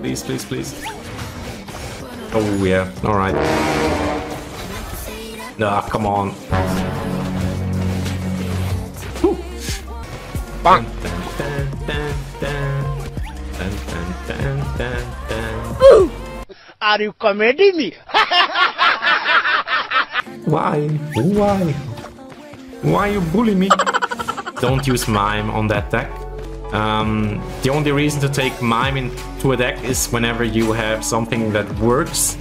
Please, please, please. Oh, yeah. Alright. Nah, come on. Bang. Are you comedy me? Why? Why? Why you bully me? Don't use mime on that deck. Um, the only reason to take mime into a deck is whenever you have something that works.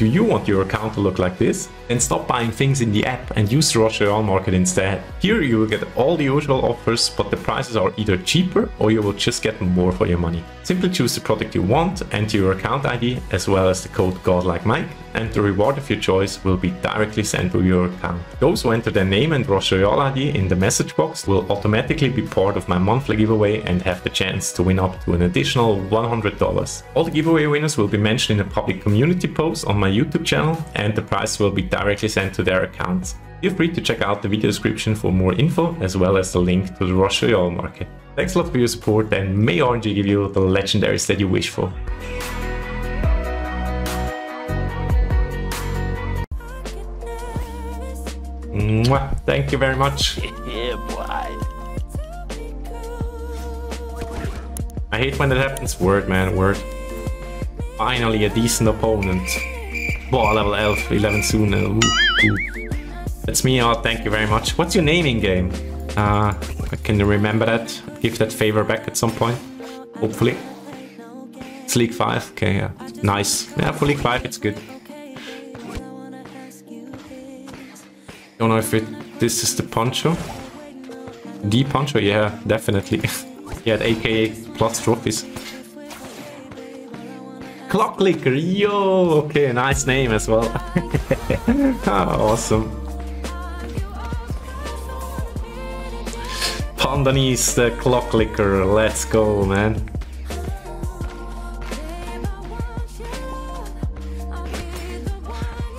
Do you want your account to look like this? Then stop buying things in the app and use the Royale Market instead. Here you will get all the usual offers, but the prices are either cheaper or you will just get more for your money. Simply choose the product you want, enter your account ID as well as the code GodlikeMike, and the reward of your choice will be directly sent to your account. Those who enter their name and Royale ID in the message box will automatically be part of my monthly giveaway and have the chance to win up to an additional $100. All the giveaway winners will be mentioned in a public community post on my YouTube channel and the prize will be directly sent to their accounts. Feel free to check out the video description for more info as well as the link to the Royale market. Thanks a lot for your support and may RNG give you the legendaries that you wish for. Mwah. Thank you very much. yeah, boy. I hate when that happens. Word, man, word. Finally, a decent opponent. Wow, level elf, 11 soon. ooh, ooh. That's me. Oh, thank you very much. What's your name in game? Uh, can you remember that? Give that favor back at some point. Hopefully. It's League 5. Okay, yeah. Nice. Yeah, for League 5, it's good. Don't know if it. This is the poncho. The poncho, yeah, definitely. he had AKA plus trophies. Clock Clicker, yo! Okay, nice name as well. Ah, awesome. Pandanese the Clock Clicker, let's go, man.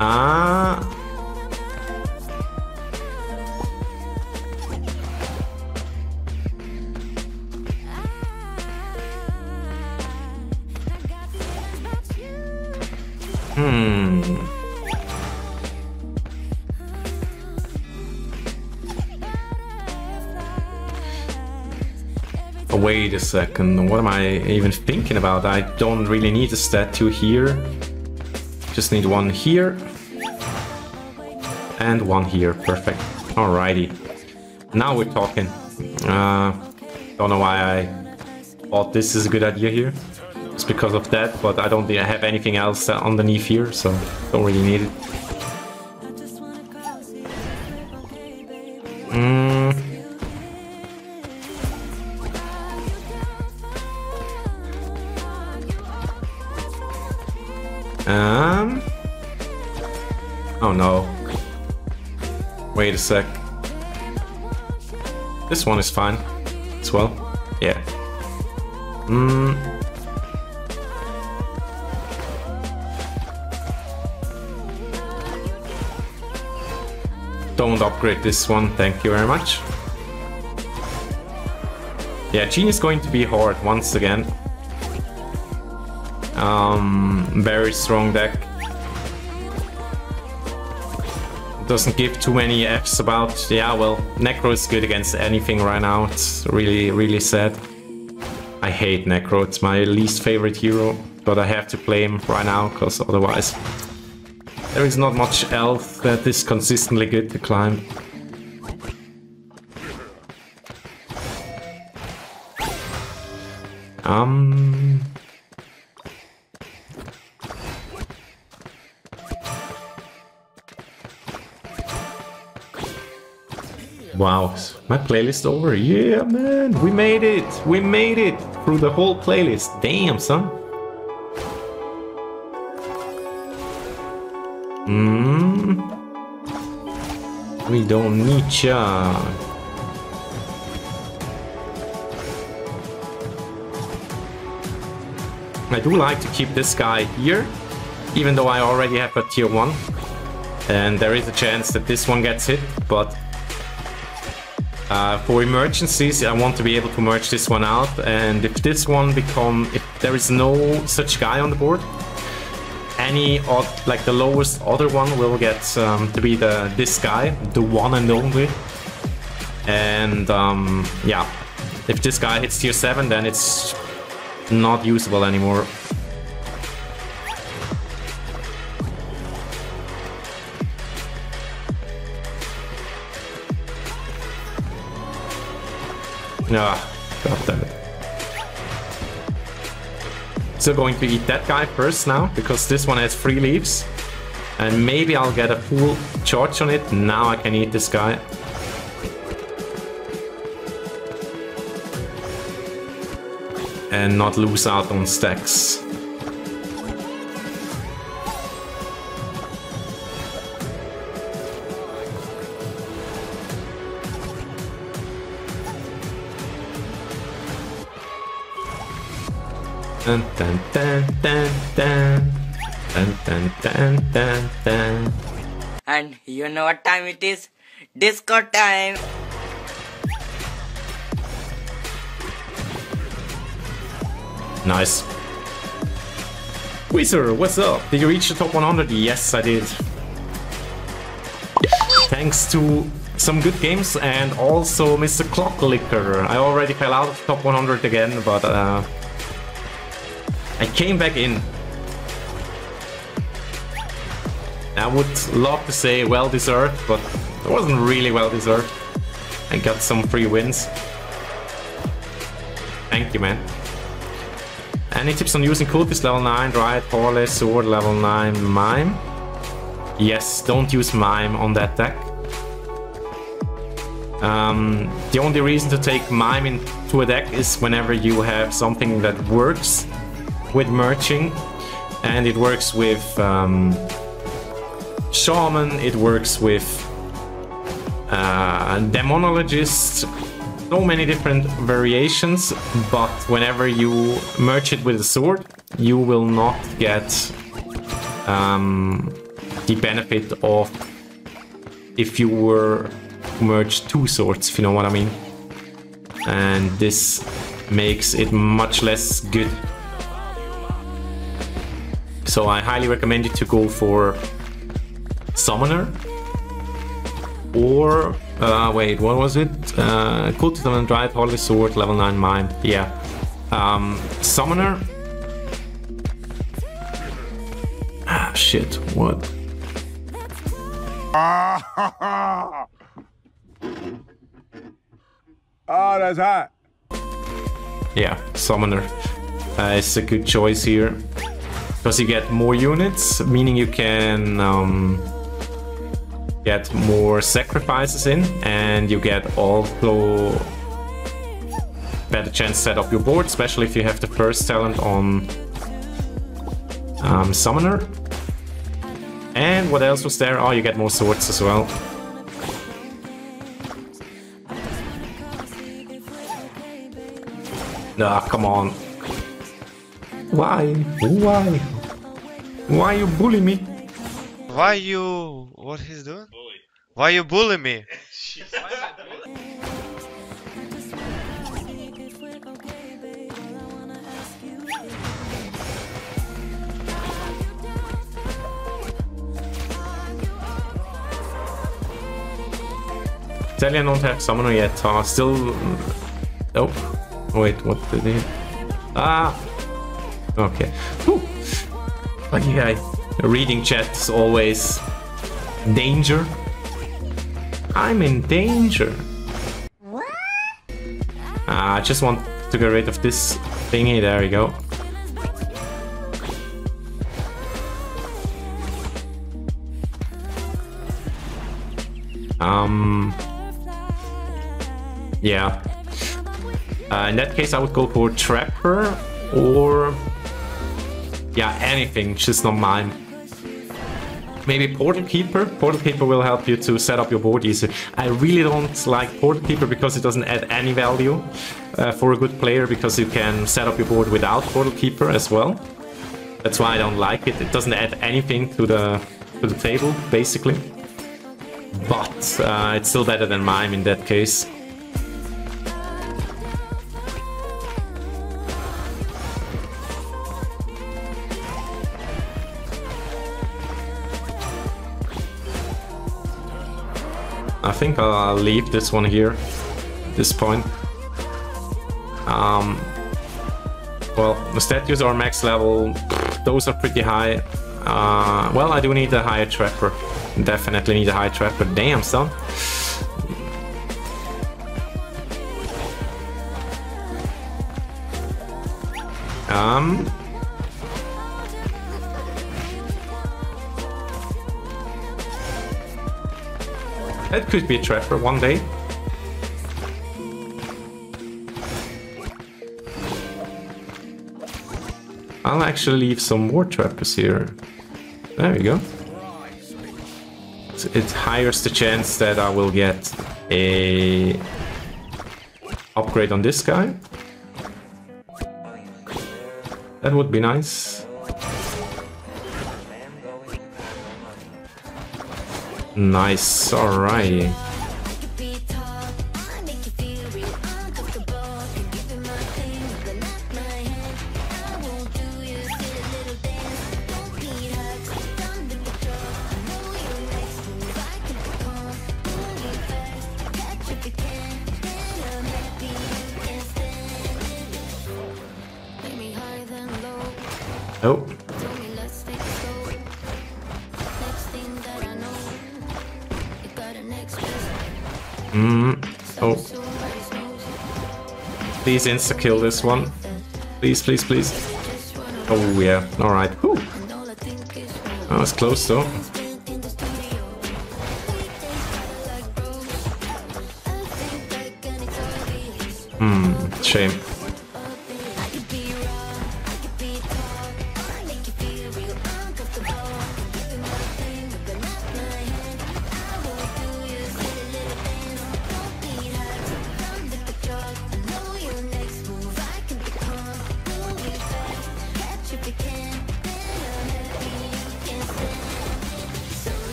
Ah. Hmm. Oh, wait a second, what am I even thinking about? I don't really need a statue here. Just need one here. And one here, perfect. Alrighty. Now we're talking. Uh, don't know why I thought this is a good idea here. It's because of that, but I don't have anything else underneath here, so don't really need it. Mm. Um. Oh no. Wait a sec. This one is fine as well. Yeah. Hmm. Don't upgrade this one, thank you very much. Yeah, Genie is going to be hard once again. Um, very strong deck. Doesn't give too many F's about. Yeah, well, Necro is good against anything right now. It's really, really sad. I hate Necro. It's my least favorite hero, but I have to play him right now because otherwise there is not much else that is consistently good to climb. Um. Wow, my playlist over? Yeah, man, we made it! We made it through the whole playlist. Damn, son. Hmm. We don't need ya. I do like to keep this guy here, even though I already have a tier 1. And there is a chance that this one gets hit, but uh, for emergencies, I want to be able to merge this one out. And if this one become, if there is no such guy on the board, any like the lowest other one will get um, to be the this guy, the one and only. And um, yeah, if this guy hits tier 7, then it's not usable anymore. Ah, god damn Still going to eat that guy first now, because this one has three leaves. And maybe I'll get a full charge on it. Now I can eat this guy. And not lose out on stacks. Dun, dun, dun, dun, dun. Dun, dun, dun, dun, dun. And you know what time it is? Disco time! Nice. Wizard, what's up? Did you reach the top 100? Yes, I did. Thanks to some good games and also Mr. Clocklicker. I already fell out of top 100 again, but uh, I came back in. I would love to say well deserved, but it wasn't really well deserved. I got some free wins. Thank you, man. Any tips on using Cultist level 9, Riot, Parley, Sword level 9, Mime? Yes, don't use Mime on that deck. Um, the only reason to take Mime into a deck is whenever you have something that works with merging, and it works with um, Shaman, it works with uh, so many different variations, but whenever you merge it with a sword, you will not get um, the benefit of if you were merge two swords, if you know what I mean. And this makes it much less good. So I highly recommend you to go for Summoner or uh, wait, what was it? Uh, Cultist and Dryad Holy Sword, level 9 Mime. Yeah. Um, Summoner. Ah, shit. What? Oh, that's hot. Yeah, Summoner uh, is a good choice here. Because you get more units, meaning you can um, get more sacrifices in, and you get also better chance to set up your board, especially if you have the first talent on um, Summoner. And what else was there? Oh, you get more swords as well. Nah, come on. Why? Why? Why you bully me? Why you... what he's doing? Why you bully me? Italian don't have summoner yet. Uh, still. Oh. Wait, what did he? Ah. Okay. Whew. Lucky guy. Reading chat is always danger. I'm in danger. Ah, I just want to get rid of this thingy. There we go. Um. Yeah. Uh, in that case, I would go for Trapper or... Yeah, anything, just not Mime. Maybe Portal Keeper. Portal Keeper will help you to set up your board easier. I really don't like Portal Keeper because it doesn't add any value uh, for a good player because you can set up your board without Portal Keeper as well. That's why I don't like it. It doesn't add anything to the to the table, basically. But uh, it's still better than Mime in that case. I think I'll leave this one here this point. Um, well, the statues are max level. Those are pretty high. Uh, well, I do need a higher trapper. Definitely need a high trapper. Damn, son. Um. That could be a trapper one day. I'll actually leave some more trappers here. There we go. It higher the chance that I will get a upgrade on this guy. That would be nice. Nice, alright. Oh, oh. Please insta kill this one. Please, please, please. Oh yeah, alright. That was close though. Hmm, shame.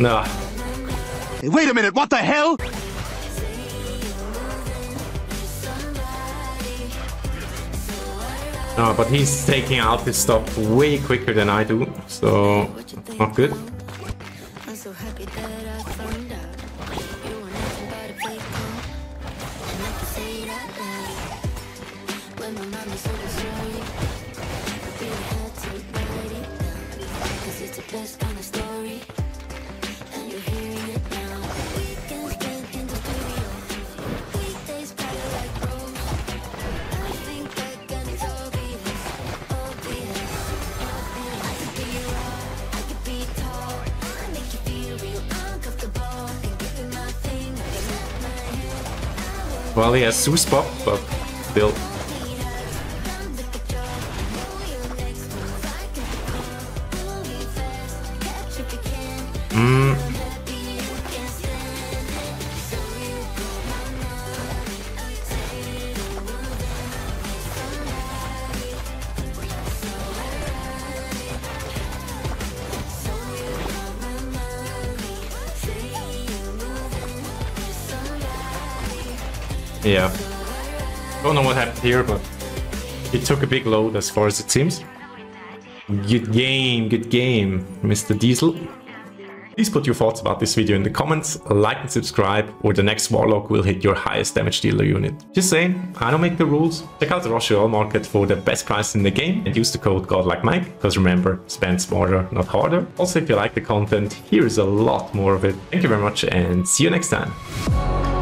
No. Wait a minute, what the hell? No, but he's taking out his stuff way quicker than I do, so not good. Well, he has Zeus Pop, but still. Yeah. Don't know what happened here, but it took a big load as far as it seems. Good game, good game, Mr. Diesel. Please put your thoughts about this video in the comments, like and subscribe, or the next Warlock will hit your highest damage dealer unit. Just saying, I don't make the rules. Check out the Royale Market for the best price in the game and use the code GodlikeMike, because remember, spend smarter, not harder. Also, if you like the content, here is a lot more of it. Thank you very much and see you next time.